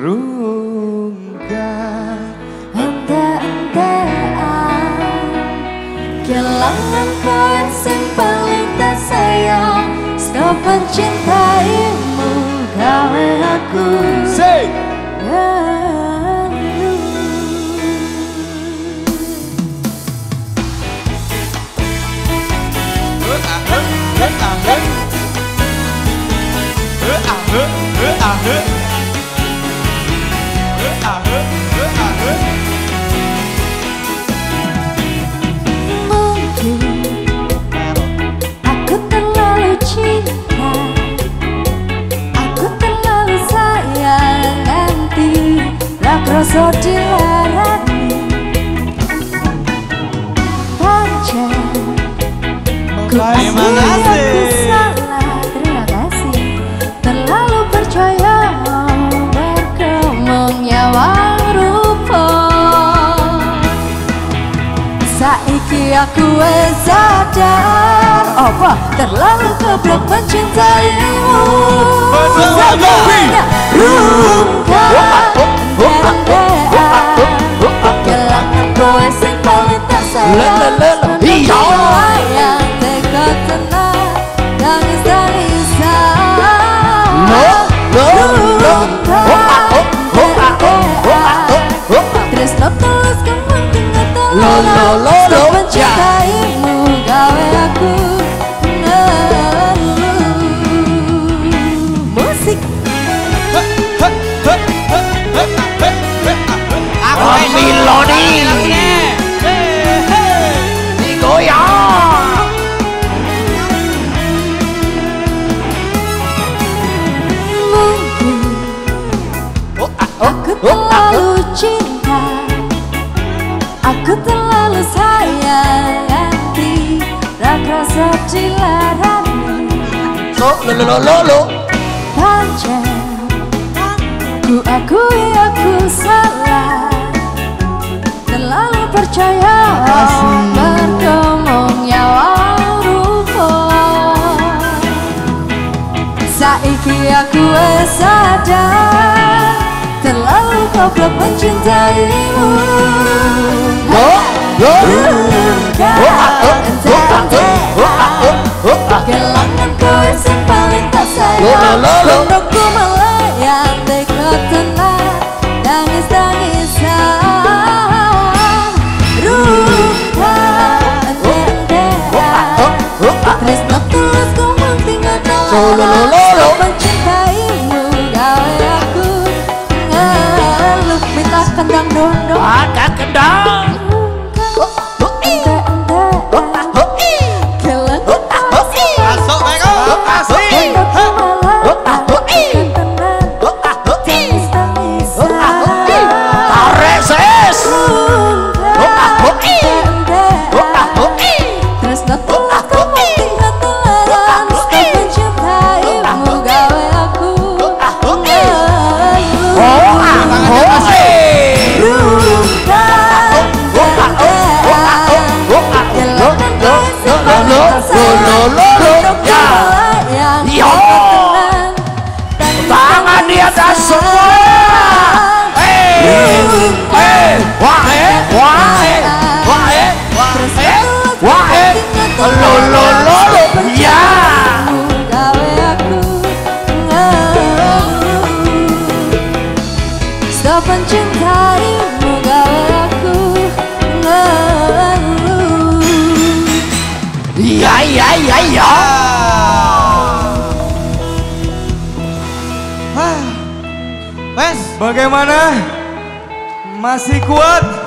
rungkat Ente-entean Kelangan kowe sing paling tak sayang. Saka pencintaimu gawe aku. Say Ku Terima kasih. salah Terima kasih. Terlalu percaya Berkemung nyawang rupa. Saiki aku sadar. Apa? Terlalu keblok mencintaimu. Semuanya rungkat Kelangan kowe sing paling tak sayang Lo, lo, lo, lo. Pancen Ku akui aku salah. Terlalu percaya Berkemung nyawa rupa. Saiki aku sadar Terlalu goblok mencintaimu Lo, lo, melayang teko tenang Nangis Rupa entendean Tresno tulus ku lo, lo, bagaimana? Masih kuat?